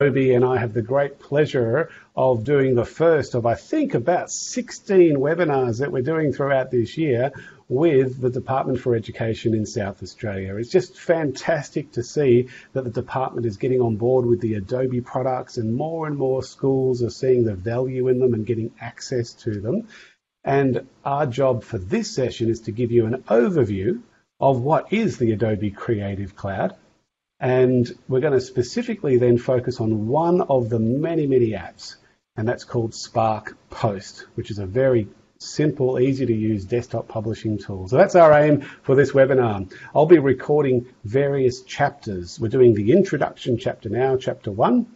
Adobe and I have the great pleasure of doing the first of, I think, about 16 webinars that we're doing throughout this year with the Department for Education in South Australia. It's just fantastic to see that the department is getting on board with the Adobe products and more and more schools are seeing the value in them and getting access to them. And our job for this session is to give you an overview of what is the Adobe Creative Cloud. And we're going to specifically then focus on one of the many, many apps, and that's called Spark Post, which is a very simple, easy to use desktop publishing tool. So that's our aim for this webinar. I'll be recording various chapters. We're doing the introduction chapter now, chapter one.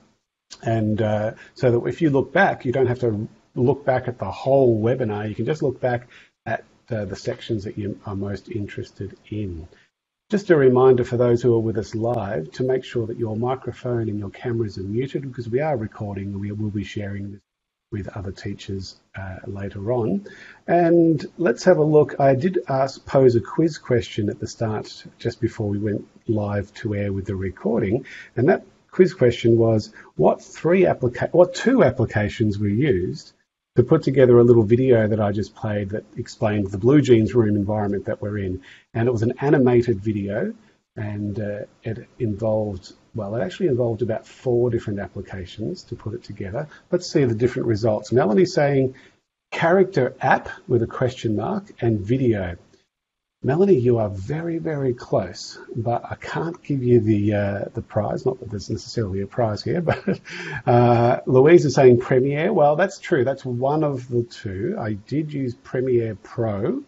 And uh, so that if you look back, you don't have to look back at the whole webinar. You can just look back at uh, the sections that you are most interested in. Just a reminder for those who are with us live to make sure that your microphone and your cameras are muted because we are recording and we will be sharing this with other teachers uh, later on. And let's have a look. I did ask pose a quiz question at the start just before we went live to air with the recording. And that quiz question was what three applica- what two applications were used to put together a little video that I just played that explained the BlueJeans room environment that we're in. And it was an animated video and uh, it involved, well, it actually involved about four different applications to put it together. Let's see the different results. Melanie's saying character app with a question mark and video. Melanie, you are very, very close, but I can't give you the uh, the prize. Not that there's necessarily a prize here, but uh, Louise is saying Premiere. Well, that's true. That's one of the two. I did use Premiere Pro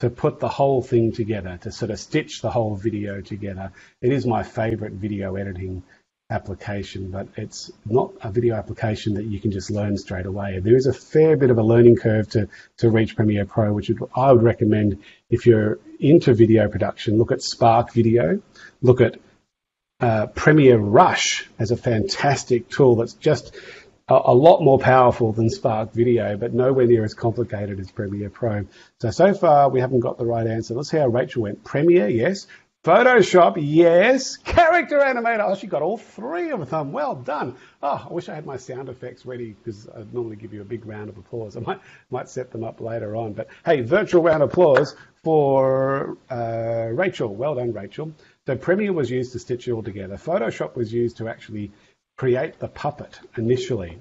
to put the whole thing together, to sort of stitch the whole video together. It is my favorite video editing application, but it's not a video application that you can just learn straight away. There is a fair bit of a learning curve to, to reach Premiere Pro, which I would recommend if you're into video production. Look at Spark Video, look at uh, Premiere Rush as a fantastic tool that's just a, a, lot more powerful than Spark Video, but nowhere near as complicated as Premiere Pro. So, so far we haven't got the right answer. Let's see how Rachel went. Premiere, yes. Photoshop, yes. Character animator, oh, she got all three of them. Well done. Oh, I wish I had my sound effects ready because I'd normally give you a big round of applause. I might might set them up later on. But hey, virtual round of applause for uh, Rachel. Well done, Rachel. So Premiere was used to stitch it all together. Photoshop was used to actually create the puppet initially.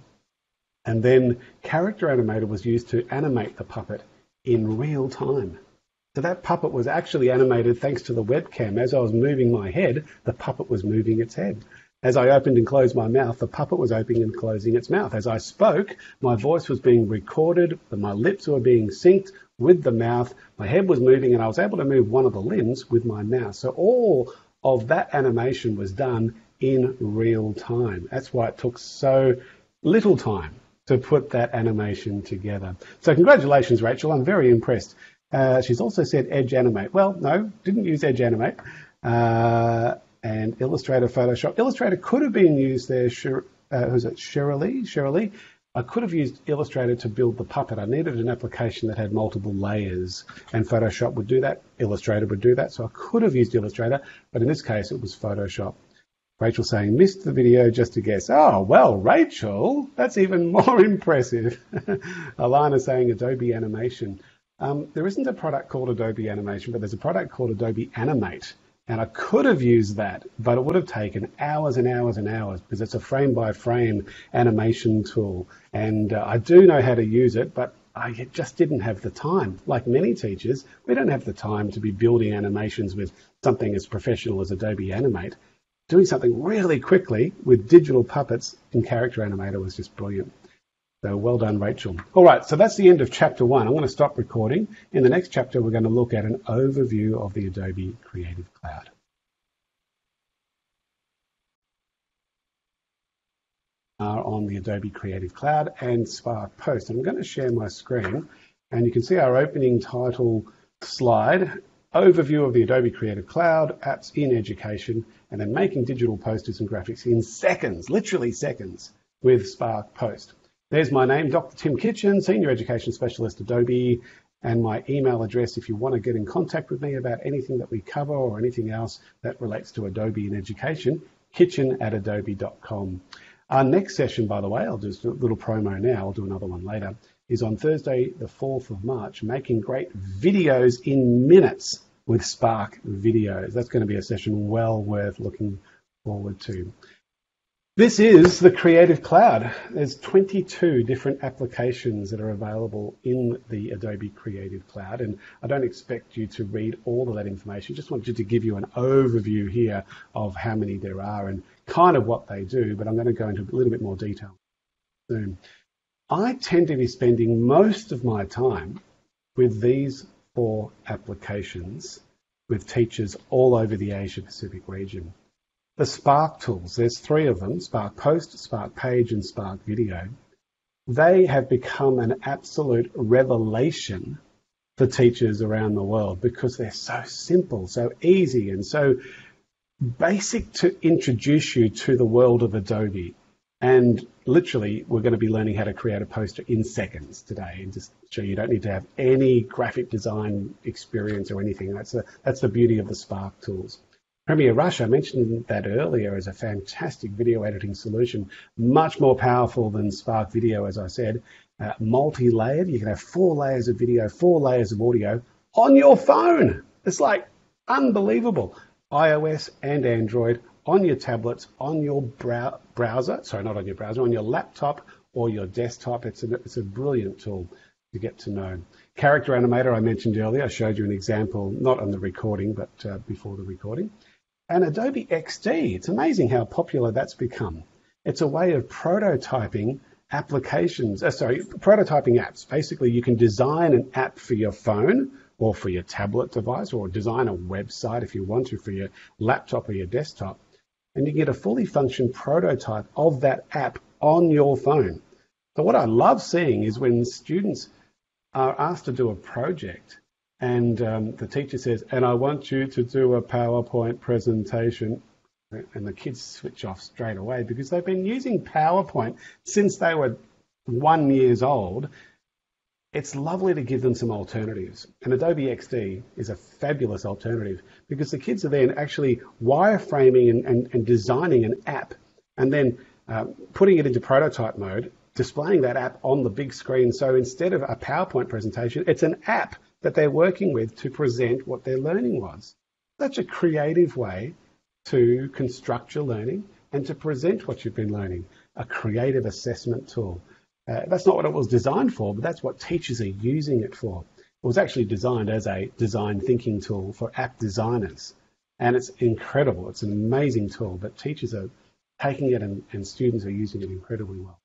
And then Character Animator was used to animate the puppet in real time. So that puppet was actually animated thanks to the webcam. As I was moving my head, the puppet was moving its head. As I opened and closed my mouth, the puppet was opening and closing its mouth. As I spoke, my voice was being recorded, my lips were being synced with the mouth, my head was moving, and I was able to move one of the limbs with my mouth. So all of that animation was done in real time. That's why it took so little time to put that animation together. So congratulations, Rachel. I'm very impressed. Uh, she's also said Edge Animate. Well, no, didn't use Edge Animate. Uh, and Illustrator, Photoshop. Illustrator could have been used there. Uh, who's it? Shirley. Shirley. I could have used Illustrator to build the puppet. I needed an application that had multiple layers, and Photoshop would do that. Illustrator would do that. So I could have used Illustrator, but in this case, it was Photoshop. Rachel saying, missed the video just to guess. Oh, well, Rachel, that's even more impressive. Alana saying Adobe Animation. Um, there isn't a product called Adobe Animation, but there's a product called Adobe Animate. And I could have used that, but it would have taken hours and hours and hours because it's a frame by frame animation tool. And uh, I do know how to use it, but I just didn't have the time. Like many teachers, we don't have the time to be building animations with something as professional as Adobe Animate. Doing something really quickly with digital puppets in Character Animator was just brilliant. So well done, Rachel. All right, so that's the end of chapter one. I'm going to stop recording. In the next chapter, we're going to look at an overview of the Adobe Creative Cloud. Are on the Adobe Creative Cloud and Spark Post. I'm going to share my screen and you can see our opening title slide, overview of the Adobe Creative Cloud, apps in education, and then making digital posters and graphics in seconds, literally seconds, with Spark Post. There's my name, Dr. Tim Kitchen, Senior Education Specialist, Adobe, and my email address if you want to get in contact with me about anything that we cover or anything else that relates to Adobe in education, kitchen at adobe.com. Our next session, by the way, I'll do a little promo now, I'll do another one later, is on Thursday, the 4th of March, making great videos in minutes with Spark Videos. That's going to be a session well worth looking forward to. This is the Creative Cloud. There's 22 different applications that are available in the Adobe Creative Cloud, and I don't expect you to read all of that information. Just wanted to give you an overview here of how many there are and kind of what they do, but I'm going to go into a little bit more detail soon. I tend to be spending most of my time with these four applications with teachers all over the Asia Pacific region. The Spark tools, there's three of them, Spark Post, Spark Page and Spark Video. They have become an absolute revelation for teachers around the world because they're so simple, so easy and so basic to introduce you to the world of Adobe. And literally, we're going to be learning how to create a poster in seconds today and just show you don't need to have any graphic design experience or anything. That's, a, that's the beauty of the Spark tools. Premiere Rush, I mentioned that earlier, is a fantastic video editing solution, much more powerful than Spark Video, as I said. Uh, multi-layered, you can have four layers of video, four layers of audio on your phone. It's like unbelievable. iOS and Android on your tablets, on your brow- browser, sorry, not on your browser, on your laptop or your desktop. It's a, it's a brilliant tool to get to know. Character Animator, I mentioned earlier, I showed you an example, not on the recording, but uh, before the recording. And Adobe XD, it's amazing how popular that's become. It's a way of prototyping applications, uh, sorry, prototyping apps. Basically, you can design an app for your phone or for your tablet device or design a website if you want to for your laptop or your desktop. And you get a fully functioned prototype of that app on your phone. So what I love seeing is when students are asked to do a project and um, the teacher says, and I want you to do a PowerPoint presentation. And the kids switch off straight away because they've been using PowerPoint since they were one years old. It's lovely to give them some alternatives. And Adobe XD is a fabulous alternative because the kids are then actually wireframing and, and, and designing an app and then uh, putting it into prototype mode, displaying that app on the big screen. So instead of a PowerPoint presentation, it's an app that they're working with to present what their learning was. Such a creative way to construct your learning and to present what you've been learning, a creative assessment tool. Uh, that's not what it was designed for, but that's what teachers are using it for. It was actually designed as a design thinking tool for app designers. And it's incredible. It's an amazing tool, but teachers are taking it and, and students are using it incredibly well.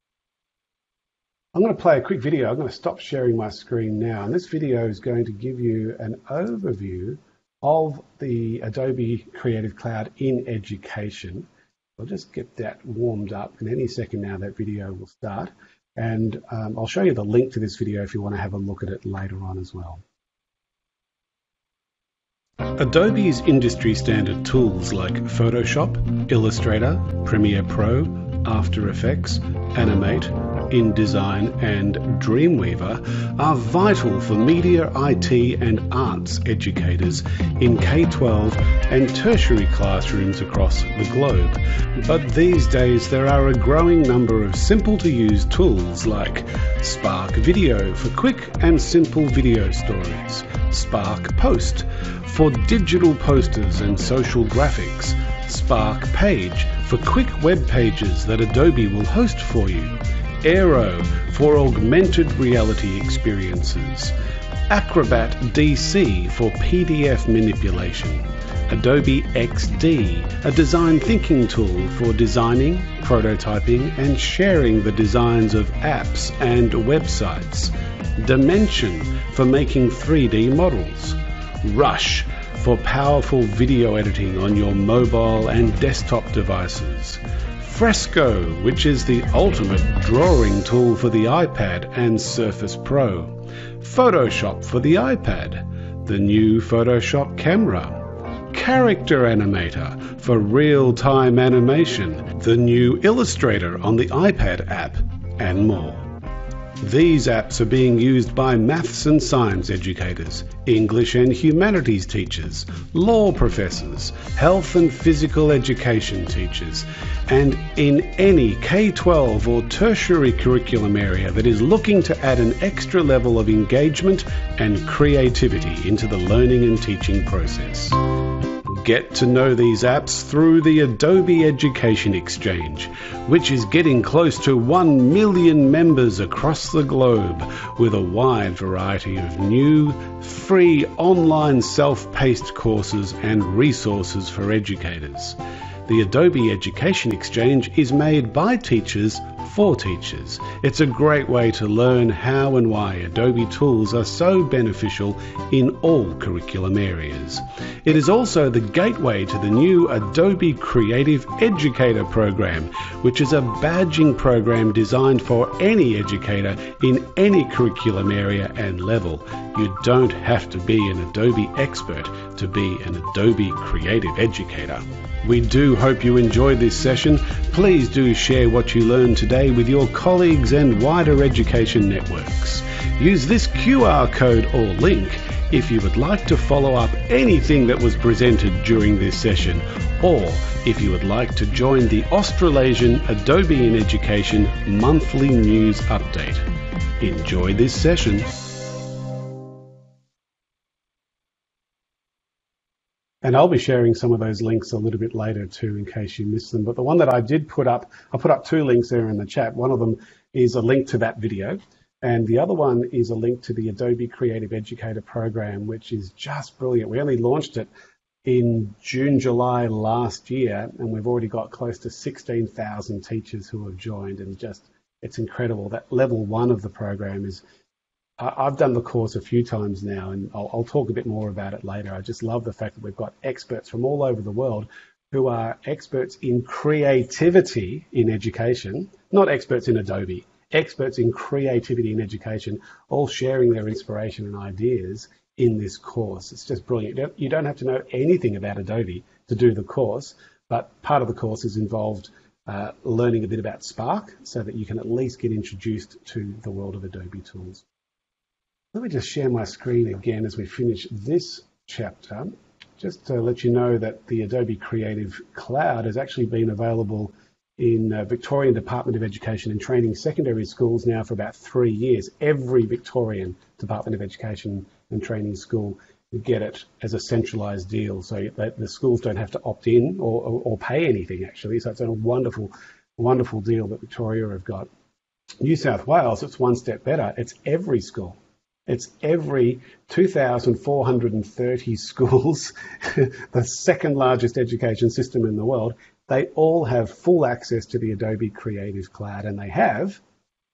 I'm going to play a quick video. I'm going to stop sharing my screen now. And this video is going to give you an overview of the Adobe Creative Cloud in education. I'll just get that warmed up. In any second now, that video will start. And um, I'll show you the link to this video if you want to have a look at it later on as well. Adobe's industry standard tools like Photoshop, Illustrator, Premiere Pro, After Effects, Animate, InDesign and Dreamweaver are vital for media, IT and arts educators in K-12 and tertiary classrooms across the globe. But these days there are a growing number of simple to use tools like Spark Video for quick and simple video stories, Spark Post for digital posters and social graphics, Spark Page for quick web pages that Adobe will host for you, Aero for augmented reality experiences, Acrobat DC for PDF manipulation, Adobe XD, a design thinking tool for designing, prototyping, and sharing the designs of apps and websites, Dimension for making 3D models, Rush for powerful video editing on your mobile and desktop devices. Fresco, which is the ultimate drawing tool for the iPad and Surface Pro. Photoshop for the iPad. The new Photoshop camera. Character Animator for real time animation. The new Illustrator on the iPad app. And more. These apps are being used by maths and science educators, English and humanities teachers, law professors, health and physical education teachers, and in any K 12 or tertiary curriculum area that is looking to add an extra level of engagement and creativity into the learning and teaching process. Get to know these apps through the Adobe Education Exchange, which is getting close to 1 million members across the globe with a wide variety of new, free online self paced courses and resources for educators. The Adobe Education Exchange is made by teachers for teachers. It's a great way to learn how and why Adobe tools are so beneficial in all curriculum areas. It is also the gateway to the new Adobe Creative Educator program, which is a badging program designed for any educator in any curriculum area and level. You don't have to be an Adobe expert to be an Adobe Creative Educator. We do hope you enjoyed this session. Please do share what you learned today with your colleagues and wider education networks. Use this QR code or link if you would like to follow up anything that was presented during this session, or if you would like to join the Australasian Adobe in Education monthly news update. Enjoy this session. And I'll be sharing some of those links a little bit later too, in case you missed them. But the one that I did put up, I put up two links there in the chat. One of them is a link to that video, and the other one is a link to the Adobe Creative Educator program, which is just brilliant. We only launched it in June, July last year, and we've already got close to 16,000 teachers who have joined, and just it's incredible. That level one of the program is I've done the course a few times now, and I'll, I'll, talk a bit more about it later. I just love the fact that we've got experts from all over the world who are experts in creativity in education, not experts in Adobe, experts in creativity in education, all sharing their inspiration and ideas in this course. It's just brilliant. You don't, you don't have to know anything about Adobe to do the course, but part of the course is involved uh, learning a bit about Spark so that you can at least get introduced to the world of Adobe tools. Let me just share my screen again as we finish this chapter, just to let you know that the Adobe Creative Cloud has actually been available in uh, Victorian Department of Education and Training secondary schools now for about three years. Every Victorian Department of Education and Training school get it as a centralised deal, so the schools don't have to opt in or, or, or pay anything actually. So it's a wonderful, wonderful deal that Victoria have got. New South Wales, it's one step better. It's every school. It's every 2,430 schools, the second largest education system in the world. They all have full access to the Adobe Creative Cloud, and they have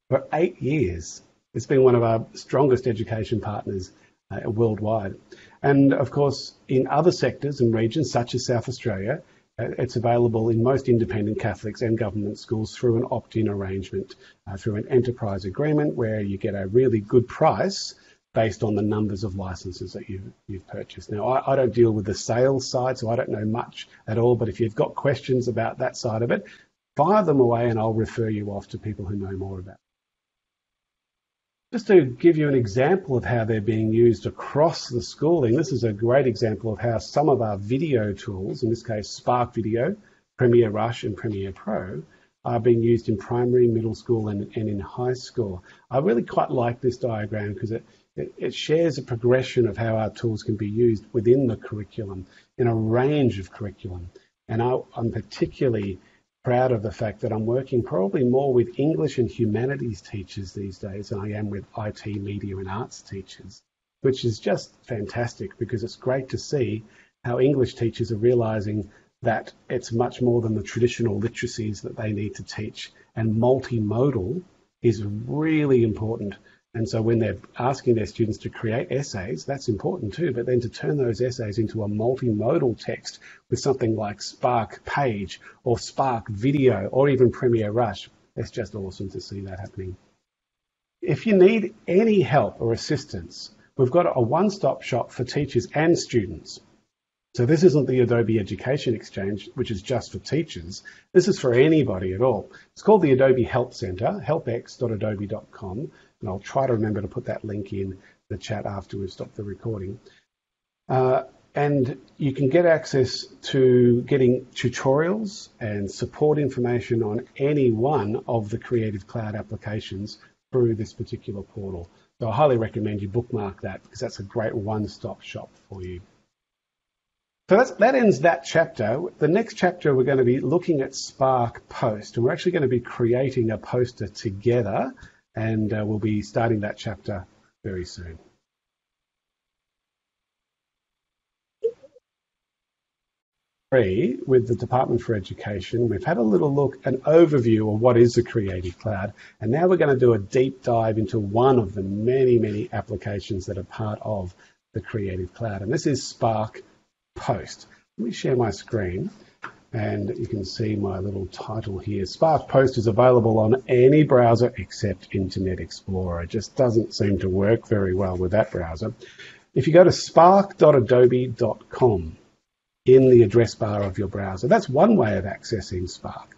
for eight years. It's been one of our strongest education partners uh, worldwide. And of course, in other sectors and regions, such as South Australia, it's available in most independent Catholics and government schools through an opt in arrangement, uh, through an enterprise agreement where you get a really good price based on the numbers of licenses that you've, you've purchased. Now, I, I, don't deal with the sales side, so I don't know much at all, but if you've got questions about that side of it, fire them away and I'll refer you off to people who know more about. Just to give you an example of how they're being used across the schooling, this is a great example of how some of our video tools, in this case Spark Video, Premiere Rush and Premiere Pro, are being used in primary, middle school and, and in high school. I really quite like this diagram because it, it, it shares a progression of how our tools can be used within the curriculum in a range of curriculum. And I, I'm particularly proud of the fact that I'm working probably more with English and humanities teachers these days than I am with IT, media, and arts teachers, which is just fantastic because it's great to see how English teachers are realizing that it's much more than the traditional literacies that they need to teach, and multimodal is really important and so when they're asking their students to create essays, that's important too, but then to turn those essays into a multimodal text with something like Spark Page or Spark Video or even Premiere Rush, it's just awesome to see that happening. If you need any help or assistance, we've got a one-stop shop for teachers and students. So this isn't the Adobe Education Exchange, which is just for teachers. This is for anybody at all. It's called the Adobe Help Center, helpx.adobe.com And I'll try to remember to put that link in the chat after we've stopped the recording. Uh, and you can get access to getting tutorials and support information on any one of the Creative Cloud applications through this particular portal. So I highly recommend you bookmark that because that's a great one-stop shop for you. So that ends that chapter. The next chapter, we're going to be looking at Spark Post, and we're actually going to be creating a poster together, and uh, we'll be starting that chapter very soon. with the Department for Education. We've had a little look, an overview of what is the Creative Cloud, and now we're going to do a deep dive into one of the many, many applications that are part of the Creative Cloud, and this is Spark Post. Let me share my screen and you can see my little title here. Spark Post is available on any browser except Internet Explorer. It just doesn't seem to work very well with that browser. If you go to spark.adobe.com in the address bar of your browser, that's one way of accessing Spark.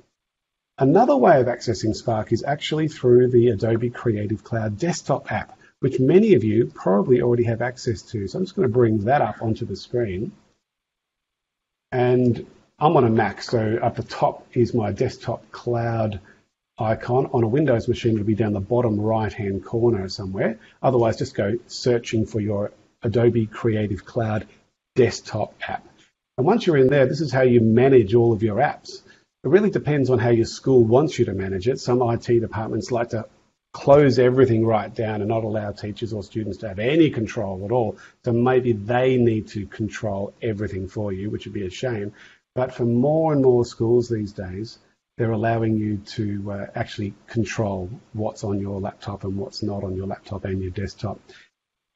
Another way of accessing Spark is actually through the Adobe Creative Cloud desktop app, which many of you probably already have access to. So I'm just going to bring that up onto the screen. And I'm on a Mac, so at the top is my desktop cloud icon. On a Windows machine, it'll be down the bottom right-hand corner somewhere. Otherwise, just go searching for your Adobe Creative Cloud desktop app. And once you're in there, this is how you manage all of your apps. It really depends on how your school wants you to manage it. Some IT departments like to close everything right down and not allow teachers or students to have any control at all. So maybe they need to control everything for you, which would be a shame. But for more and more schools these days, they're allowing you to uh, actually control what's on your laptop and what's not on your laptop and your desktop.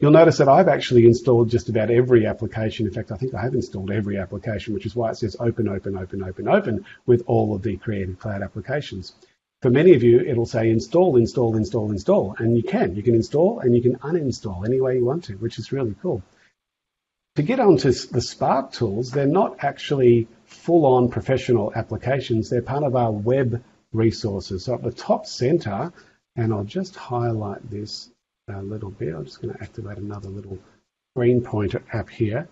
You'll notice that I've actually installed just about every application. In fact, I think I have installed every application, which is why it says open, open, open, open, open with all of the Creative Cloud applications. For many of you, it'll say install, install, install, install, and you can. You can install and you can uninstall any way you want to, which is really cool. To get onto the Spark tools, they're not actually full-on professional applications. They're part of our web resources. So at the top center, and I'll just highlight this a little bit. I'm just going to activate another little green pointer app here.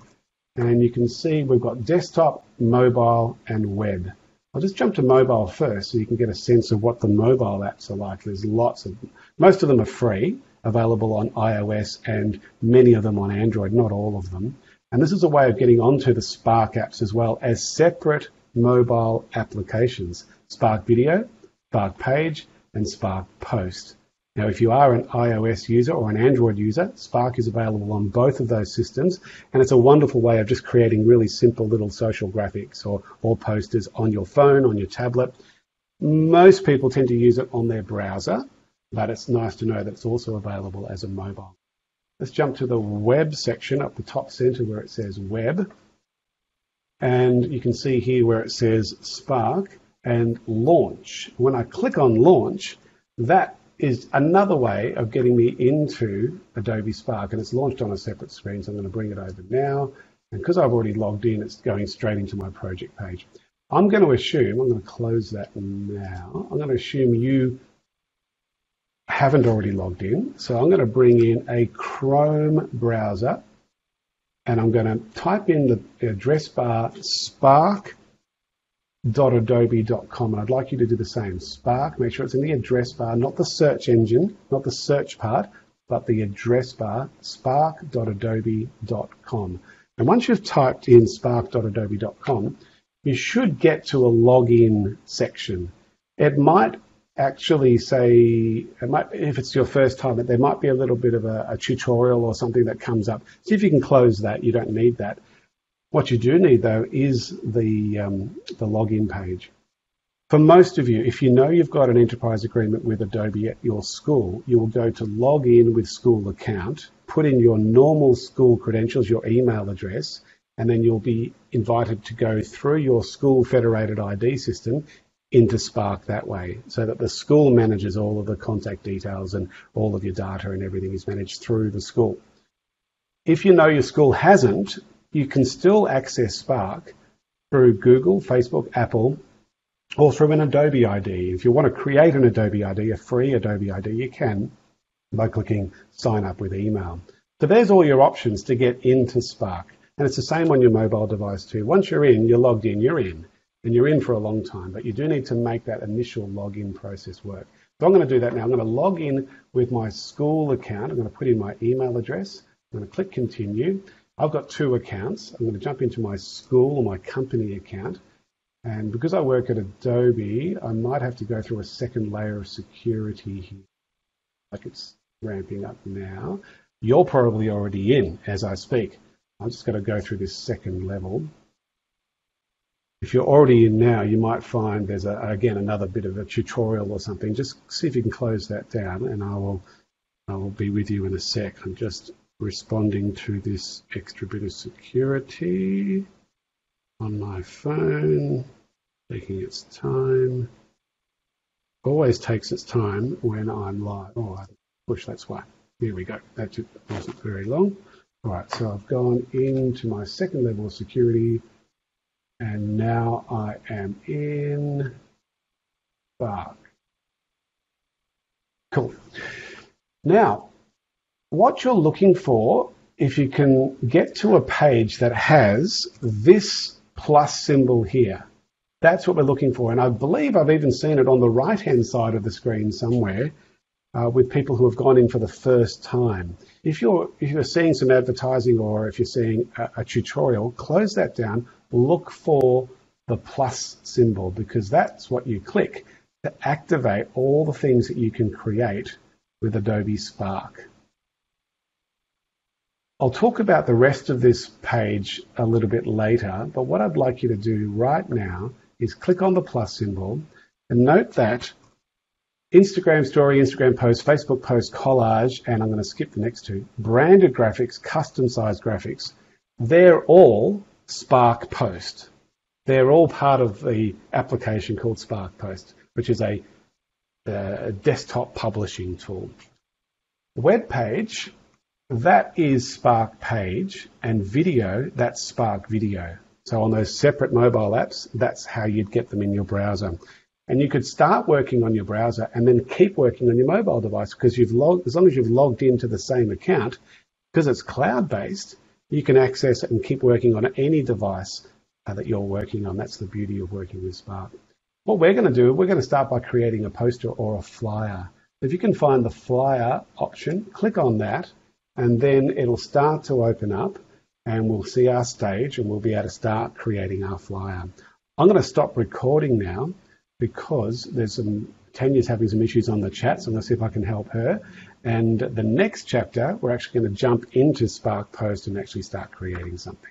And you can see we've got desktop, mobile, and web. I'll just jump to mobile first so you can get a sense of what the mobile apps are like. There's lots of, most of them are free, available on iOS and many of them on Android, not all of them. And this is a way of getting onto the Spark apps as well as separate mobile applications. Spark Video, Spark Page, and Spark Post. Now, if you are an iOS user or an Android user, Spark is available on both of those systems, and it's a wonderful way of just creating really simple little social graphics or, or posters on your phone, on your tablet. Most people tend to use it on their browser, but it's nice to know that it's also available as a mobile. Let's jump to the web section up the top center where it says web. And you can see here where it says Spark and launch. When I click on launch, that is another way of getting me into Adobe Spark, and it's launched on a separate screen, so I'm going to bring it over now. And because I've already logged in, it's going straight into my project page. I'm going to assume, I'm going to close that now, I'm going to assume you haven't already logged in. So I'm going to bring in a Chrome browser, and I'm going to type in the address bar spark spark.adobe.com. And I'd like you to do the same. Spark, make sure it's in the address bar, not the search engine, not the search part, but the address bar, spark.adobe.com. And once you've typed in spark.adobe.com, you should get to a login section. It might actually say, it might, if it's your first time, there might be a little bit of a, a tutorial or something that comes up. See if you can close that. You don't need that. What you do need though is the, um, the login page. For most of you, if you know you've got an enterprise agreement with Adobe at your school, you will go to log in with school account, put in your normal school credentials, your email address, and then you'll be invited to go through your school federated ID system into Spark that way so that the school manages all of the contact details and all of your data and everything is managed through the school. If you know your school hasn't, you can still access Spark through Google, Facebook, Apple, or through an Adobe ID. If you want to create an Adobe ID, a free Adobe ID, you can. by clicking sign up with email. So there's all your options to get into Spark. And it's the same on your mobile device too. Once you're in, you're logged in, you're in. And you're in for a long time, but you do need to make that initial login process work. So I'm going to do that now. I'm going to log in with my school account. I'm going to put in my email address. I'm going to click continue. I've got two accounts. I'm going to jump into my school or my company account. And because I work at Adobe, I might have to go through a second layer of security here. Like it's ramping up now. You're probably already in as I speak. I'm just going to go through this second level. If you're already in now, you might find there's a, again another bit of a tutorial or something. Just see if you can close that down, and I will I will be with you in a sec. I'm just responding to this extra bit of security on my phone, taking its time. Always takes its time when I'm live. Oh, I push, that's why. Here we go. That wasn't very long. All right, so I've gone into my second level of security and now I am in Spark. Cool. Now, what you're looking for, if you can get to a page that has this plus symbol here, that's what we're looking for. And I believe I've even seen it on the right hand side of the screen somewhere uh, with people who have gone in for the first time. If you're, if you're seeing some advertising or if you're seeing a, a tutorial, close that down, look for the plus symbol because that's what you click to activate all the things that you can create with Adobe Spark. I'll talk about the rest of this page a little bit later, but what I'd like you to do right now is click on the plus symbol and note that Instagram story, Instagram post, Facebook post, collage, and I'm going to skip the next two, branded graphics, custom size graphics, they're all Spark Post. They're all part of the application called Spark Post, which is a, uh, a desktop publishing tool. Web page that is Spark Page, and video, that's Spark Video. So on those separate mobile apps, that's how you'd get them in your browser. And you could start working on your browser and then keep working on your mobile device because you've logged, as long as you've logged into the same account, because it's cloud based, you can access and keep working on any device uh, that you're working on. That's the beauty of working with Spark. What we're going to do, we're going to start by creating a poster or a flyer. If you can find the flyer option, click on that and then it'll start to open up and we'll see our stage and we'll be able to start creating our flyer. I'm going to stop recording now because there's some Tanya's having some issues on the chat, so I'm going to see if I can help her. And the next chapter, we're actually going to jump into Spark Post and actually start creating something.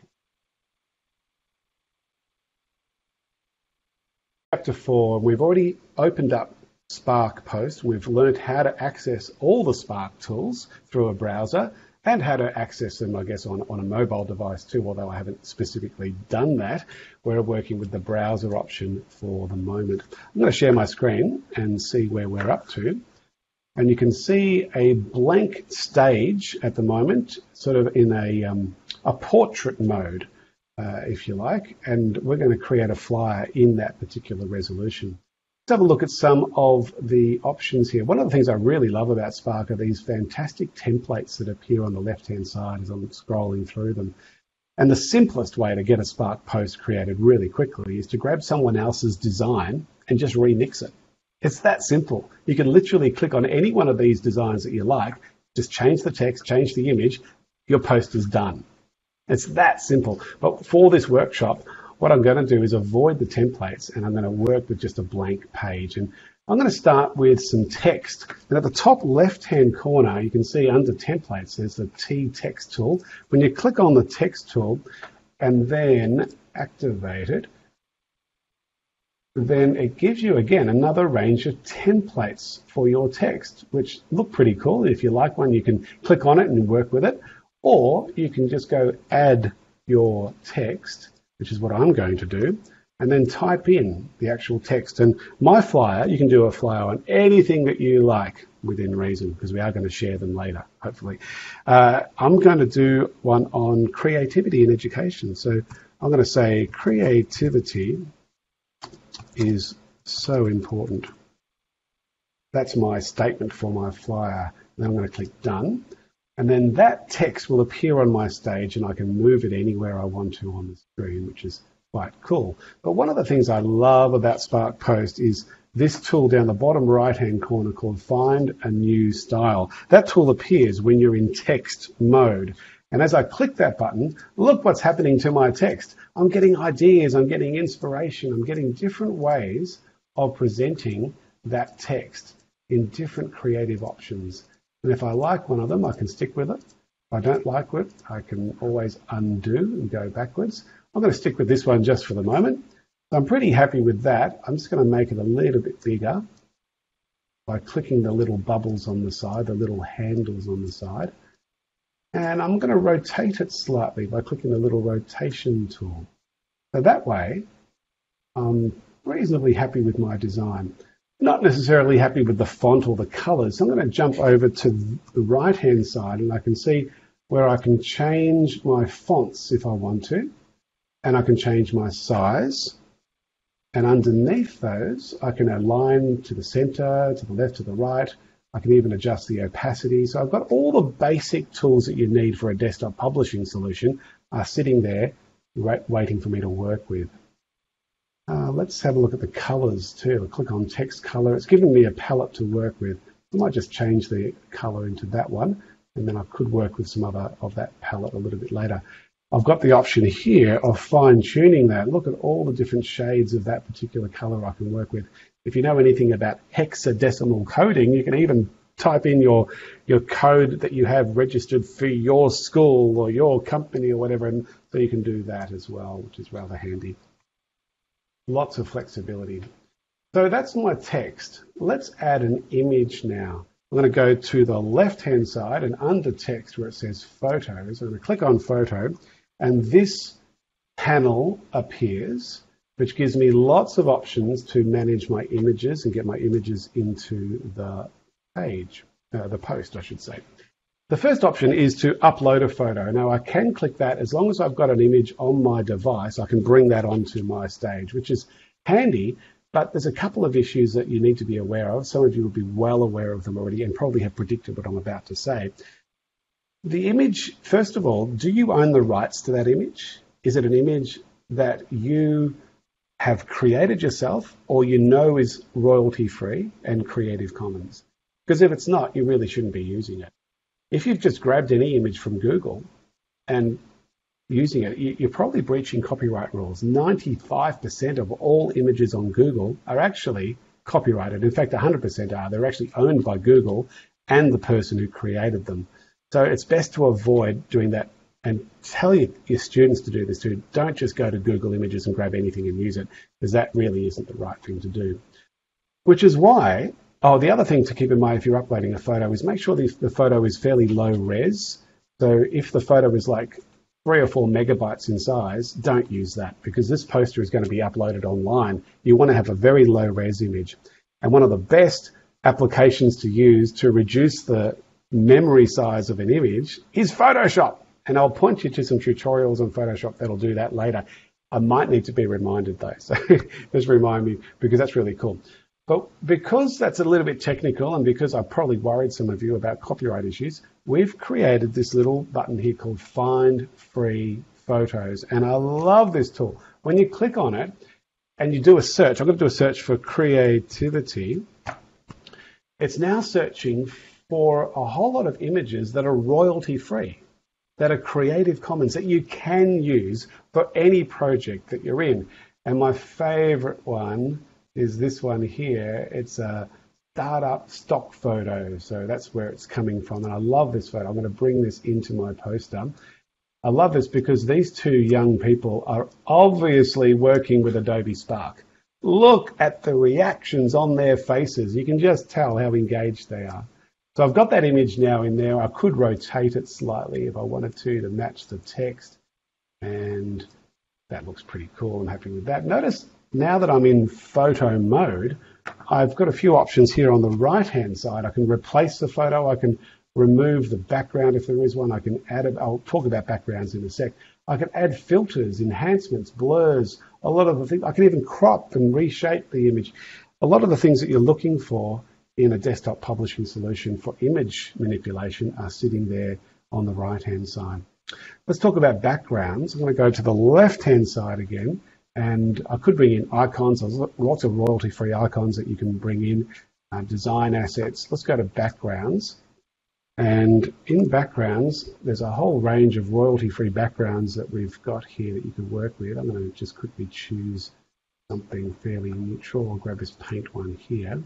Chapter four, we've already opened up Spark Post. We've learned how to access all the Spark tools through a browser and how to access them, I guess, on, on a mobile device too, although I haven't specifically done that. We're working with the browser option for the moment. I'm going to share my screen and see where we're up to. And you can see a blank stage at the moment, sort of in a, um, a portrait mode, uh, if you like, and we're going to create a flyer in that particular resolution. Let's have a look at some of the options here. One of the things I really love about Spark are these fantastic templates that appear on the left-hand side as I'm scrolling through them. And the simplest way to get a Spark post created really quickly is to grab someone else's design and just remix it. It's that simple. You can literally click on any one of these designs that you like, just change the text, change the image, your post is done. It's that simple. But for this workshop, what I'm going to do is avoid the templates and I'm going to work with just a blank page. And I'm going to start with some text. And at the top left-hand corner, you can see under templates, there's the T text tool. When you click on the text tool and then activate it, then it gives you again another range of templates for your text, which look pretty cool. If you like one, you can click on it and work with it, or you can just go add your text which is what I'm going to do, and then type in the actual text. And my flyer, you can do a flyer on anything that you like within reason, because we are going to share them later, hopefully. Uh, I'm going to do one on creativity in education. So I'm going to say creativity is so important. That's my statement for my flyer. then I'm going to click done. And then that text will appear on my stage and I can move it anywhere I want to on the screen, which is quite cool. But one of the things I love about Spark Post is this tool down the bottom right hand corner called Find a New Style. That tool appears when you're in text mode. And as I click that button, look what's happening to my text. I'm getting ideas, I'm getting inspiration, I'm getting different ways of presenting that text in different creative options. And if I like one of them, I can stick with it. If I don't like it, I can always undo and go backwards. I'm going to stick with this one just for the moment. I'm pretty happy with that. I'm just going to make it a little bit bigger by clicking the little bubbles on the side, the little handles on the side. And I'm going to rotate it slightly by clicking the little rotation tool. So that way, I'm reasonably happy with my design. Not necessarily happy with the font or the colors. So I'm going to jump over to the right hand side and I can see where I can change my fonts if I want to. And I can change my size. And underneath those, I can align to the center, to the left, to the right. I can even adjust the opacity. So I've got all the basic tools that you need for a desktop publishing solution are sitting there waiting for me to work with. Uh, let's have a look at the colors too. I'll click on text color. It's giving me a palette to work with. I might just change the color into that one, and then I could work with some other of that palette a little bit later. I've got the option here of fine tuning that. Look at all the different shades of that particular color I can work with. If you know anything about hexadecimal coding, you can even type in your your code that you have registered for your school or your company or whatever, and so you can do that as well, which is rather handy. Lots of flexibility. So that's my text. Let's add an image now. I'm going to go to the left-hand side and under text where it says photos, I'm going to click on photo and this panel appears, which gives me lots of options to manage my images and get my images into the page, uh, the post, I should say. The first option is to upload a photo. Now I can click that as long as I've got an image on my device, I can bring that onto my stage, which is handy, but there's a couple of issues that you need to be aware of. Some of you will be well aware of them already and probably have predicted what I'm about to say. The image, first of all, do you own the rights to that image? Is it an image that you have created yourself or you know is royalty free and Creative Commons? Because if it's not, you really shouldn't be using it. If you've just grabbed any image from Google and using it, you're probably breaching copyright rules. 95% of all images on Google are actually copyrighted. In fact, 100% are. They're actually owned by Google and the person who created them. So it's best to avoid doing that and tell your, your students to do this too. Don't just go to Google Images and grab anything and use it because that really isn't the right thing to do. Which is why Oh, the other thing to keep in mind if you're uploading a photo is make sure the, the photo is fairly low res. So if the photo is like three or four megabytes in size, don't use that because this poster is going to be uploaded online. You want to have a very low res image. And one of the best applications to use to reduce the memory size of an image is Photoshop. And I'll point you to some tutorials on Photoshop that'll do that later. I might need to be reminded though, so just remind me because that's really cool. But because that's a little bit technical and because I probably worried some of you about copyright issues, we've created this little button here called Find Free Photos. And I love this tool. When you click on it and you do a search, I'm going to do a search for creativity. It's now searching for a whole lot of images that are royalty free, that are Creative Commons, that you can use for any project that you're in. And my favorite one is this one here. It's a startup stock photo. So that's where it's coming from. And I love this photo. I'm going to bring this into my poster. I love this because these two young people are obviously working with Adobe Spark. Look at the reactions on their faces. You can just tell how engaged they are. So I've got that image now in there. I could rotate it slightly if I wanted to to match the text. And that looks pretty cool. I'm happy with that. Notice now that I'm in photo mode, I've got a few options here on the right hand side. I can replace the photo, I can remove the background if there is one, I can add it, I'll talk about backgrounds in a sec. I can add filters, enhancements, blurs, a lot of the things. I can even crop and reshape the image. A lot of the things that you're looking for in a desktop publishing solution for image manipulation are sitting there on the right hand side. Let's talk about backgrounds. I'm going to go to the left hand side again and I could bring in icons. There's lots of royalty free icons that you can bring in, uh, design assets. Let's go to backgrounds. And in backgrounds, there's a whole range of royalty free backgrounds that we've got here that you can work with. I'm going to just quickly choose something fairly neutral. I'll grab this paint one here.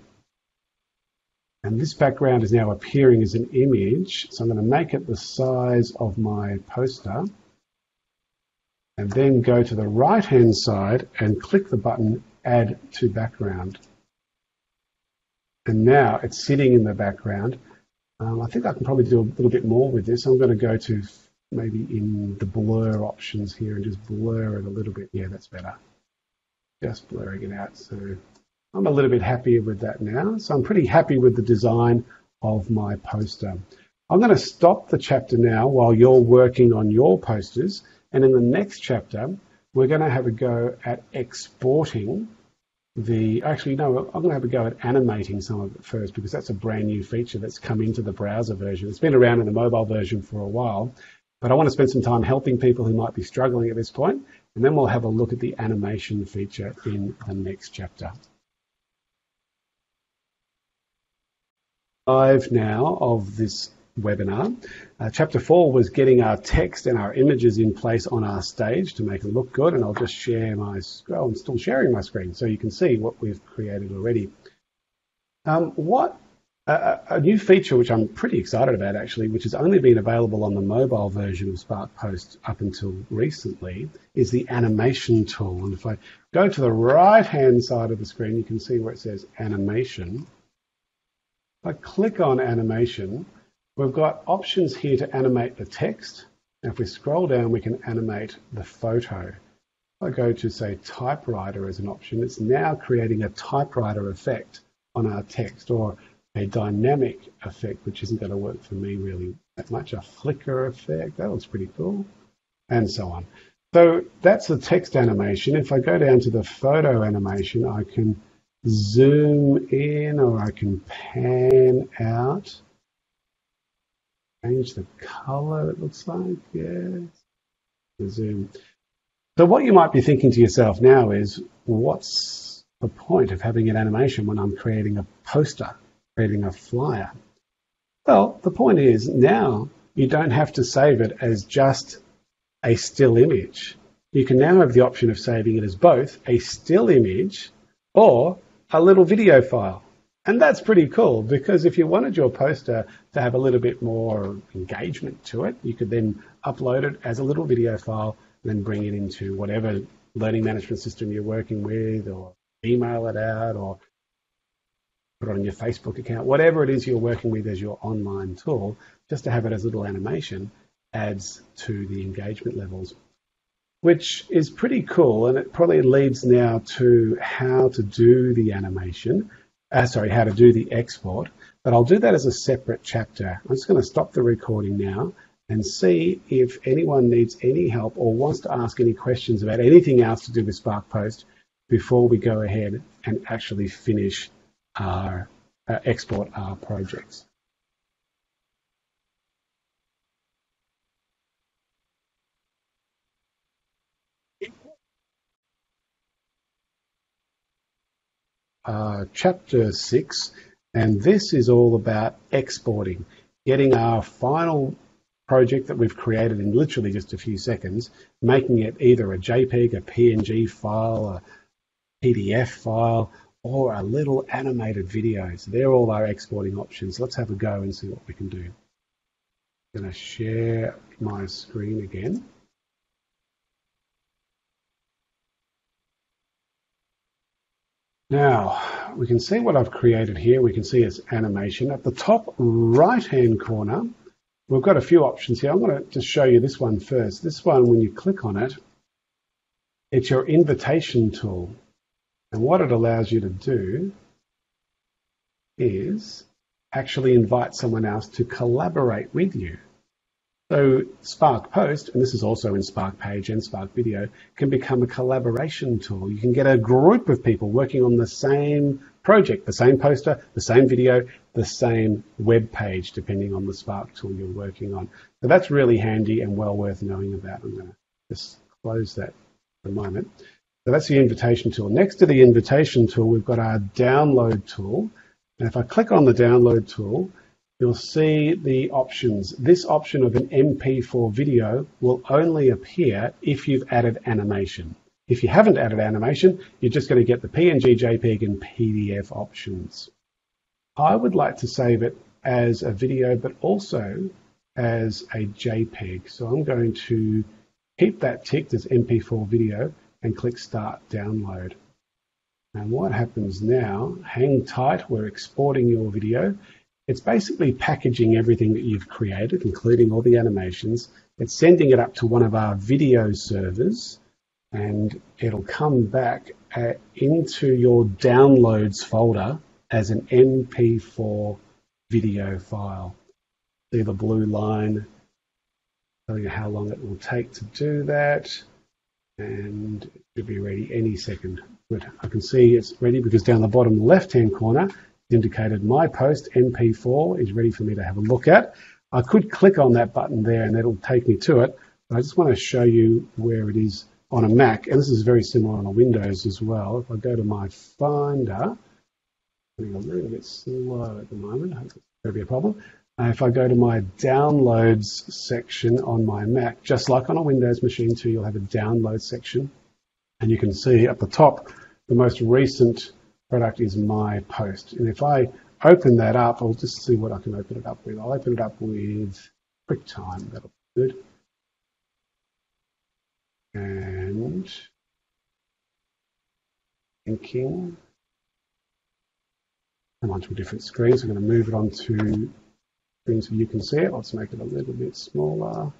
And this background is now appearing as an image. So I'm going to make it the size of my poster and then go to the right hand side and click the button add to background. And now it's sitting in the background. Um, I think I can probably do a little bit more with this. I'm going to go to maybe in the blur options here and just blur it a little bit. Yeah, that's better. Just blurring it out. So I'm a little bit happier with that now. So I'm pretty happy with the design of my poster. I'm going to stop the chapter now while you're working on your posters and in the next chapter, we're going to have a go at exporting the, actually, no, I'm going to have a go at animating some of it first because that's a brand new feature that's come into the browser version. It's been around in the mobile version for a while, but I want to spend some time helping people who might be struggling at this point. point, and then we'll have a look at the animation feature in the next chapter. Five now of this webinar. Uh, chapter four was getting our text and our images in place on our stage to make it look good. And I'll just share my, oh, I'm still sharing my screen so you can see what we've created already. Um, what a, a, new feature which I'm pretty excited about actually, which has only been available on the mobile version of Spark Post up until recently, is the animation tool. And if I go to the right hand side of the screen, you can see where it says animation. If I click on animation, We've got options here to animate the text. And if we scroll down, we can animate the photo. If I go to, say, typewriter as an option, it's now creating a typewriter effect on our text or a dynamic effect, which isn't going to work for me really that much. A flicker effect, that looks pretty cool, and so on. So that's the text animation. If I go down to the photo animation, I can zoom in or I can pan out change the color, it looks like. Yes. Zoom. So what you might be thinking to yourself now is, what's the point of having an animation when I'm creating a poster, creating a flyer? Well, the point is now you don't have to save it as just a still image. You can now have the option of saving it as both a still image or a little video file. And that's pretty cool because if you wanted your poster to have a little bit more engagement to it, you could then upload it as a little video file and then bring it into whatever learning management system you're working with or email it out or put it on your Facebook account, whatever it is you're working with as your online tool, just to have it as a little animation adds to the engagement levels, which is pretty cool. And it probably leads now to how to do the animation uh, sorry, how to do the export, but I'll do that as a separate chapter. I'm just going to stop the recording now and see if anyone needs any help or wants to ask any questions about anything else to do with Spark Post before we go ahead and actually finish our uh, export our projects. Uh, chapter six, and this is all about exporting, getting our final project that we've created in literally just a few seconds, making it either a JPEG, a PNG file, a PDF file, or a little animated video. So they're all our exporting options. Let's have a go and see what we can do. I'm going to share my screen again. Now, we can see what I've created here. We can see it's animation. At the top right-hand corner, we've got a few options here. I'm going to just show you this one first. This one, when you click on it, it's your invitation tool. And what it allows you to do is actually invite someone else to collaborate with you. So Spark Post, and this is also in Spark Page and Spark Video, can become a collaboration tool. You can get a group of people working on the same project, the same poster, the same video, the same web page, depending on the Spark tool you're working on. So that's really handy and well worth knowing about. I'm going to just close that for a moment. So that's the invitation tool. Next to the invitation tool, we've got our download tool. And if I click on the download tool, you'll see the options. This option of an MP4 video will only appear if you've added animation. If you haven't added animation, you're just going to get the PNG, JPEG, and PDF options. I would like to save it as a video, but also as a JPEG. So I'm going to keep that ticked as MP4 video and click Start Download. And what happens now, hang tight, we're exporting your video. It's basically packaging everything that you've created, including all the animations. It's sending it up to one of our video servers and it'll come back uh, into your downloads folder as an MP4 video file. See the blue line telling you how long it will take to do that and it should be ready any second. Good. I can see it's ready because down the bottom left hand corner indicated my post MP4 is ready for me to have a look at. I could click on that button there and it'll take me to it. But I just want to show you where it is on a Mac, and this is very similar on a Windows as well. If I go to my Finder, I'm a little bit slow at the moment, hope it's going to be a problem. Uh, if I go to my downloads section on my Mac, just like on a Windows machine too, you'll have a download section. And you can see at the top, the most recent product is my post. And if I open that up, I'll just see what I can open it up with. I'll open it up with QuickTime. That'll be good. And thinking. I'm onto a different screen, so I'm going to move it onto screen so you can see it. Let's make it a little bit smaller.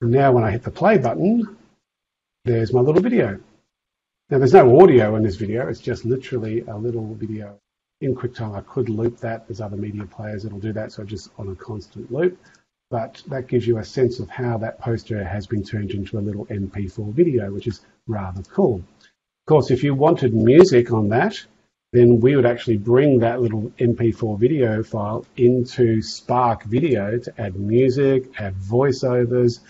And now when I hit the play button, there's my little video. Now there's no audio in this video, it's just literally a little video. In QuickTime I could loop that, there's other media players that'll do that, so just on a constant loop. But that gives you a sense of how that poster has been turned into a little MP4 video, which is rather cool. Of course, if you wanted music on that, then we would actually bring that little MP4 video file into Spark Video to add music, add voiceovers.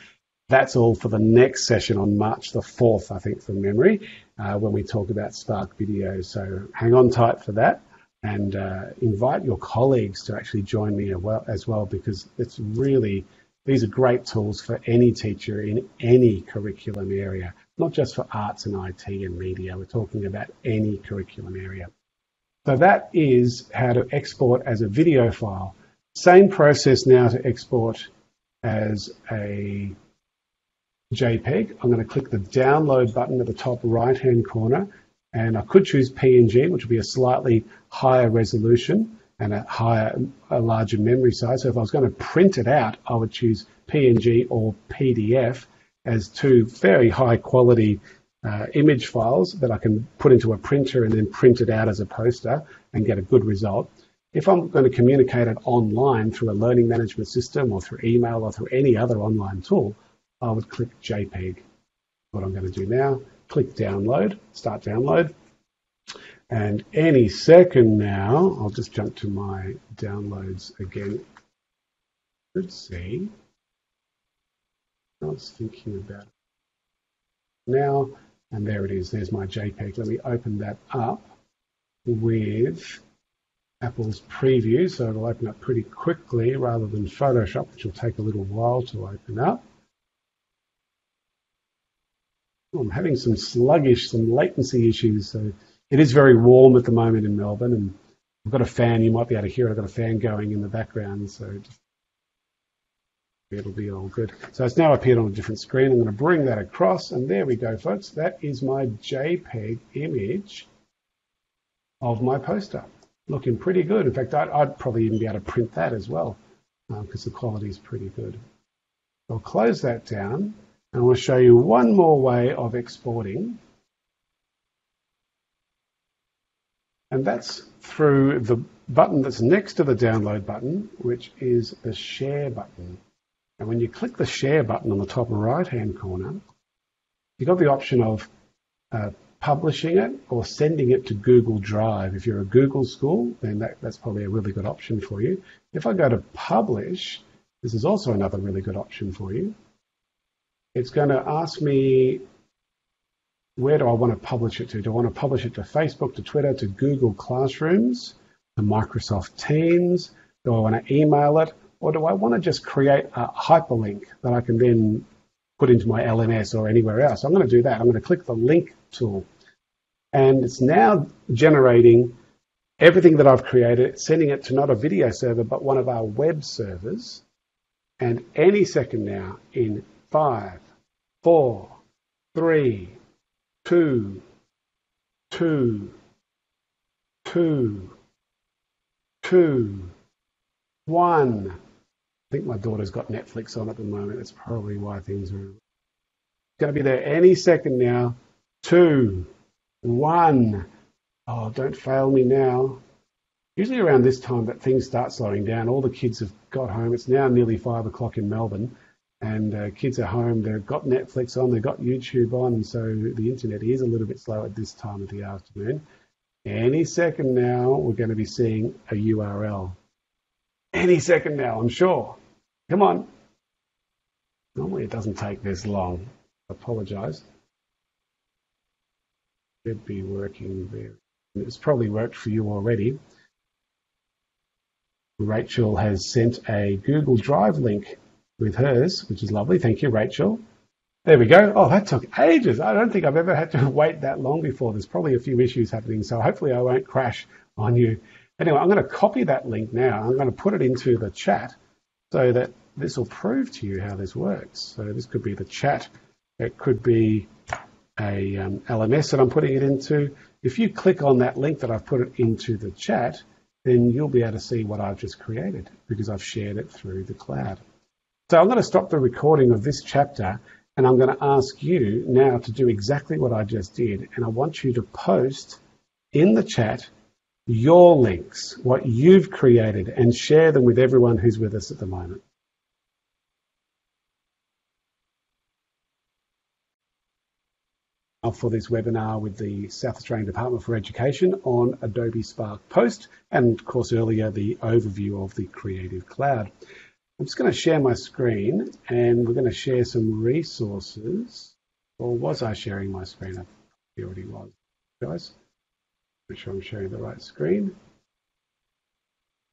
That's all for the next session on March the 4th, I think, from memory, uh, when we talk about Spark Video. So hang on tight for that and uh, invite your colleagues to actually join me as well because it's really, these are great tools for any teacher in any curriculum area, not just for arts and IT and media. We're talking about any curriculum area. So that is how to export as a video file. Same process now to export as a JPEG. I'm going to click the download button at the top right hand corner and I could choose PNG, which would be a slightly higher resolution and a higher, a larger memory size. So if I was going to print it out, I would choose PNG or PDF as two very high quality uh, image files that I can put into a printer and then print it out as a poster and get a good result. If I'm going to communicate it online through a learning management system or through email or through any other online tool, I would click JPEG. What I'm going to do now, click download, start download. And any second now, I'll just jump to my downloads again. Let's see. I was thinking about it. Now, and there it is, there's my JPEG. Let me open that up with Apple's preview. So it'll open up pretty quickly rather than Photoshop, which will take a little while to open up. I'm having some sluggish, some latency issues. So it is very warm at the moment in Melbourne and I've got a fan. You might be able to hear it. I've got a fan going in the background. So it'll be all good. So it's now appeared on a different screen. I'm going to bring that across and there we go, folks. That is my JPEG image of my poster. Looking pretty good. In fact, I'd, I'd probably even be able to print that as well because um, the quality is pretty good. I'll close that down and we'll show you one more way of exporting And that's through the button that's next to the download button, which is the share button. And when you click the share button on the top right hand corner, you've got the option of uh, publishing it or sending it to Google Drive. If you're a Google school, then that, that's probably a really good option for you. If I go to publish, this is also another really good option for you. It's going to ask me where do I want to publish it to? Do I want to publish it to Facebook, to Twitter, to Google Classrooms, to Microsoft Teams? Do I want to email it? Or do I want to just create a hyperlink that I can then put into my LMS or anywhere else? I'm going to do that. I'm going to click the link tool. And it's now generating everything that I've created, sending it to not a video server, but one of our web servers. And any second now, in five, four, three, two, two, two, two, one. I think my daughter's got Netflix on at the moment. That's probably why things are going to be there any second now. Two, one. Oh, don't fail me now. Usually around this time that things start slowing down. All the kids have got home. It's now nearly five o'clock in Melbourne and uh, kids are home. They've got Netflix on, they've got YouTube on, so the internet is a little bit slow at this time of the afternoon. Any second now, we're going to be seeing a URL. Any second now, I'm sure. Come on. Normally it doesn't take this long. I apologize. Should be working there. It's probably worked for you already. Rachel has sent a Google Drive link with hers, which is lovely. Thank you, Rachel. There we go. Oh, that took ages. I don't think I've ever had to wait that long before. There's probably a few issues happening, so hopefully I won't crash on you. Anyway, I'm going to copy that link now. I'm going to put it into the chat so that this will prove to you how this works. So this could be the chat. It could be a um, LMS that I'm putting it into. If you click on that link that I've put it into the chat, then you'll be able to see what I've just created because I've shared it through the cloud. So I'm going to stop the recording of this chapter and I'm going to ask you now to do exactly what I just did. And I want you to post in the chat your links, what you've created, and share them with everyone who's with us at the moment. for this webinar with the South Australian Department for Education on Adobe Spark Post, and of course earlier the overview of the Creative Cloud. I'm just going to share my screen and we're going to share some resources. Or was I sharing my screen? I already was. Guys, make sure I'm sharing the right screen.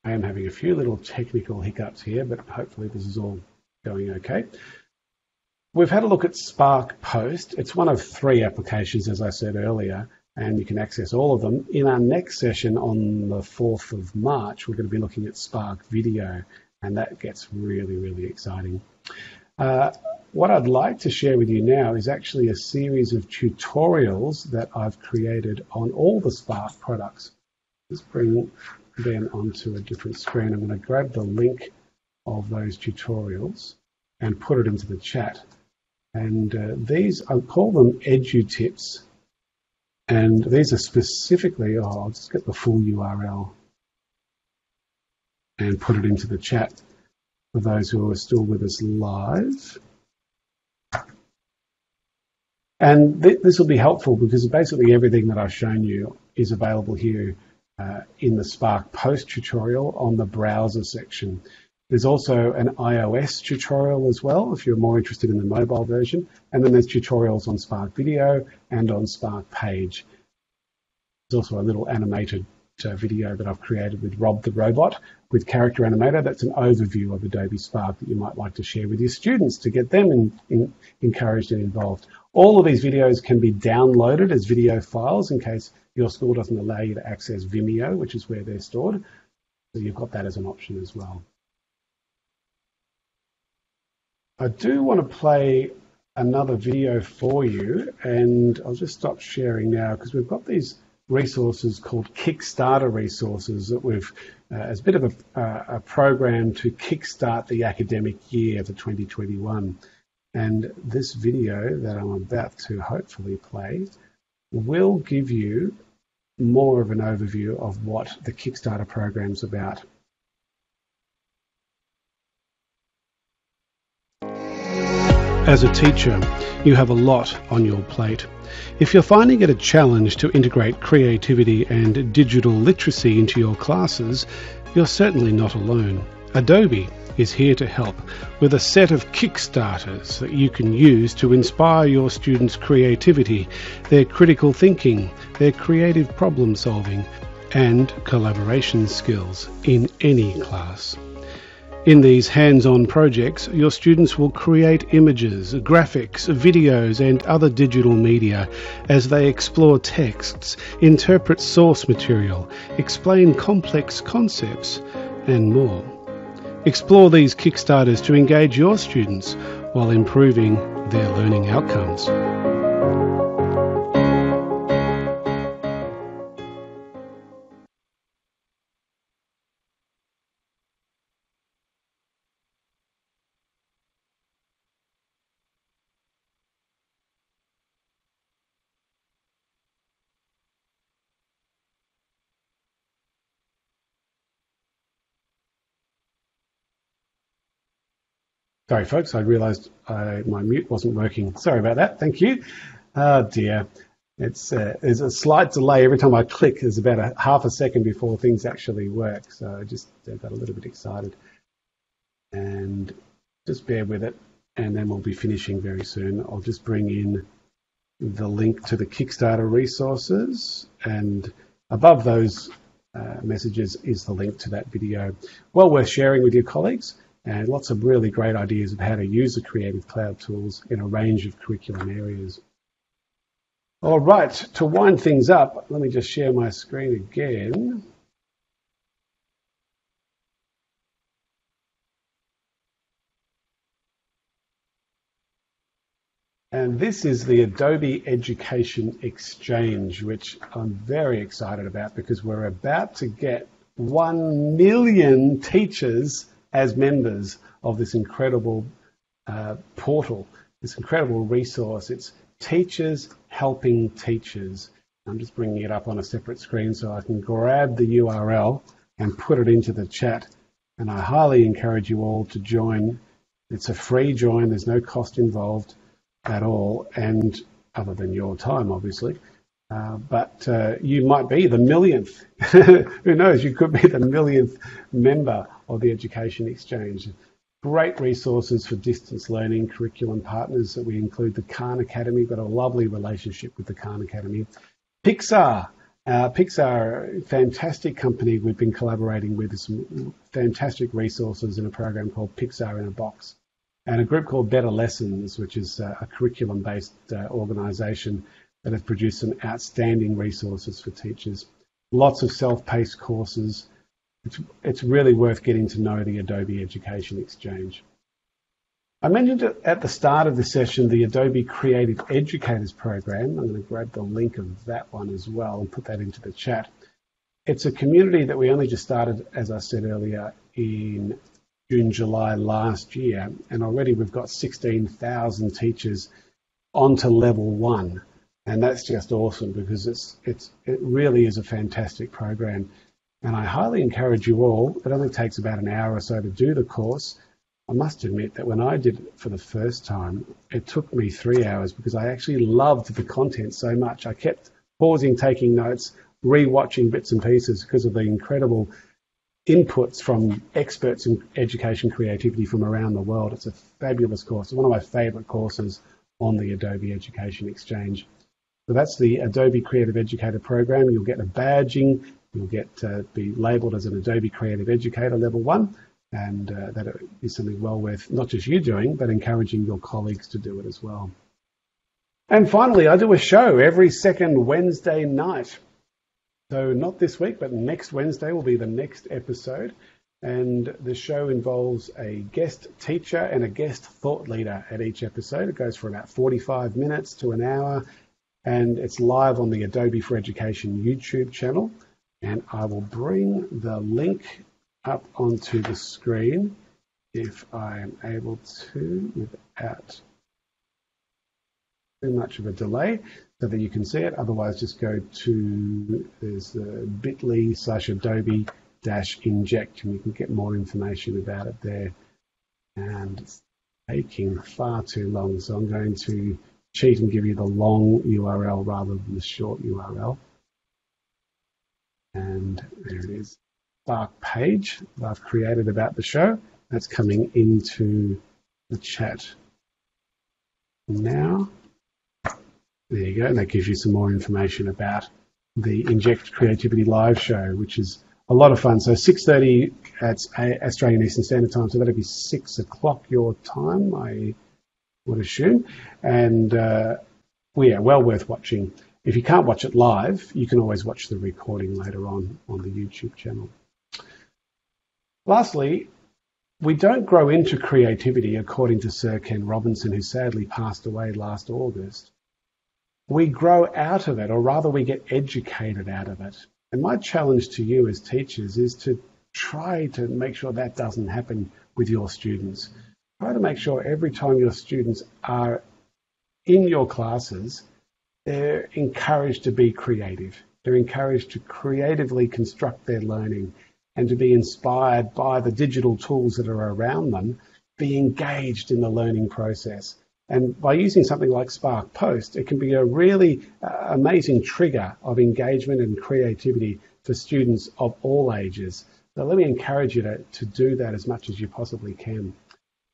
I am having a few little technical hiccups here, but hopefully this is all going okay. We've had a look at Spark Post. It's one of three applications, as I said earlier, and you can access all of them. In our next session on the 4th of March, we're going to be looking at Spark Video and that gets really, really exciting. Uh, what I'd like to share with you now is actually a series of tutorials that I've created on all the Spark products. Let's bring them onto a different screen. I'm going to grab the link of those tutorials and put it into the chat. And uh, these, I call them edu tips. And these are specifically, oh, I'll just get the full URL and put it into the chat for those who are still with us live. And th this will be helpful because basically everything that I've shown you is available here uh, in the Spark post tutorial on the browser section. There's also an iOS tutorial as well if you're more interested in the mobile version. And then there's tutorials on Spark Video and on Spark Page. There's also a little animated Uh, video that I've created with Rob the Robot with Character Animator. That's an overview of Adobe Spark that you might like to share with your students to get them in, in, encouraged and involved. All of these videos can be downloaded as video files in case your school doesn't allow you to access Vimeo, which is where they're stored. So you've got that as an option as well. I do want to play another video for you and I'll just stop sharing now because we've got these resources called Kickstarter resources that we've, uh, as a bit of a, uh, a, program to kickstart the academic year for 2021. And this video that I'm about to hopefully play will give you more of an overview of what the Kickstarter program's about. As a teacher, you have a lot on your plate. If you're finding it a challenge to integrate creativity and digital literacy into your classes, you're certainly not alone. Adobe is here to help with a set of Kickstarters that you can use to inspire your students' creativity, their critical thinking, their creative problem solving, and collaboration skills in any class. In these hands-on projects, your students will create images, graphics, videos and other digital media as they explore texts, interpret source material, explain complex concepts and more. Explore these Kickstarters to engage your students while improving their learning outcomes. Sorry, folks, I realised my mute wasn't working. Sorry about that. Thank you. Oh dear. It's uh, there's a slight delay every time I click. There's about a half a second before things actually work. So I just got a little bit excited. And just bear with it, and then we'll be finishing very soon. I'll just bring in the link to the Kickstarter resources, and above those uh, messages is the link to that video. Well worth sharing with your colleagues and lots of really great ideas of how to use the Creative Cloud tools in a range of curriculum areas. All right, to wind things up, let me just share my screen again. And this is the Adobe Education Exchange, which I'm very excited about because we're about to get 1 million teachers as members of this incredible uh, portal, this incredible resource. It's teachers helping teachers. I'm just bringing it up on a separate screen so I can grab the URL and put it into the chat. And I highly encourage you all to join. It's a free join. There's no cost involved at all, and other than your time, obviously. Uh, but uh, you might be the millionth. Who knows? You could be the millionth member of the Education Exchange. Great resources for distance learning curriculum partners that we include the Khan Academy, We've got a lovely relationship with the Khan Academy. Pixar, uh, Pixar, fantastic company we've been collaborating with, some fantastic resources in a program called Pixar in a Box. And a group called Better Lessons, which is uh, a curriculum based uh, organization that have produced some outstanding resources for teachers. Lots of self paced courses, it's, it's really worth getting to know the Adobe Education Exchange. I mentioned at the start of the session the Adobe Creative Educators Program. I'm going to grab the link of that one as well and put that into the chat. It's a community that we only just started, as I said earlier, in June, July last year, and already we've got 16,000 teachers onto level one. And that's just awesome because it's, it's, it really is a fantastic program. And I highly encourage you all, it only takes about an hour or so to do the course. I must admit that when I did it for the first time, it took me three hours because I actually loved the content so much. I kept pausing, taking notes, re-watching bits and pieces because of the incredible inputs from experts in education creativity from around the world. It's a fabulous course. One of my favorite courses on the Adobe Education Exchange. So that's the Adobe Creative Educator program. You'll get a badging You'll get uh, be labelled as an Adobe Creative Educator Level 1, and uh, that is something well worth not just you doing, but encouraging your colleagues to do it as well. And finally, I do a show every second Wednesday night. So not this week, but next Wednesday will be the next episode. And the show involves a guest teacher and a guest thought leader at each episode. It goes for about 45 minutes to an hour, and it's live on the Adobe for Education YouTube channel and I will bring the link up onto the screen if I am able to without too much of a delay so that you can see it. Otherwise, just go to there's a bit.ly slash adobe dash inject and you can get more information about it there. And it's taking far too long, so I'm going to cheat and give you the long URL rather than the short URL. And there it is. Spark page that I've created about the show. That's coming into the chat now. There you go. And that gives you some more information about the Inject Creativity live show, which is a lot of fun. So 6.30 at Australian Eastern Standard Time. So that'll be 6 o'clock your time, I would assume. And uh, well, yeah, well worth watching. If you can't watch it live, you can always watch the recording later on on the YouTube channel. Lastly, we don't grow into creativity, according to Sir Ken Robinson, who sadly passed away last August. We grow out of it, or rather, we get educated out of it. And my challenge to you as teachers is to try to make sure that doesn't happen with your students. Try to make sure every time your students are in your classes, they're encouraged to be creative. They're encouraged to creatively construct their learning and to be inspired by the digital tools that are around them, be engaged in the learning process. And by using something like Spark Post, it can be a really uh, amazing trigger of engagement and creativity for students of all ages. So let me encourage you to, to do that as much as you possibly can.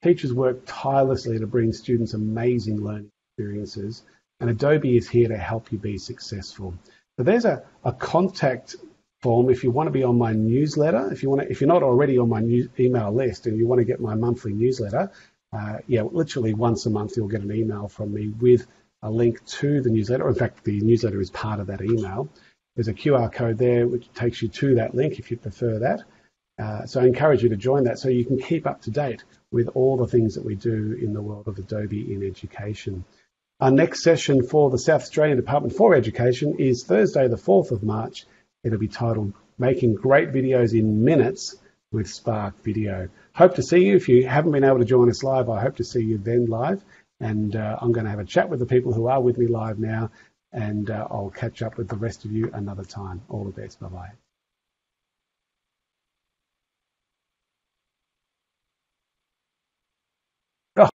Teachers work tirelessly to bring students amazing learning experiences, and Adobe is here to help you be successful. So there's a, a contact form if you want to be on my newsletter. If you want to, if you're not already on my new email list and you want to get my monthly newsletter, uh, yeah, literally once a month you'll get an email from me with a link to the newsletter. In fact, the newsletter is part of that email. There's a QR code there which takes you to that link if you prefer that. Uh, so I encourage you to join that so you can keep up to date with all the things that we do in the world of Adobe in education. Our next session for the South Australian Department for Education is Thursday, the 4th of March. It'll be titled Making Great Videos in Minutes with Spark Video. Hope to see you. If you haven't been able to join us live, I hope to see you then live. And uh, I'm going to have a chat with the people who are with me live now, and uh, I'll catch up with the rest of you another time. All the best. Bye bye.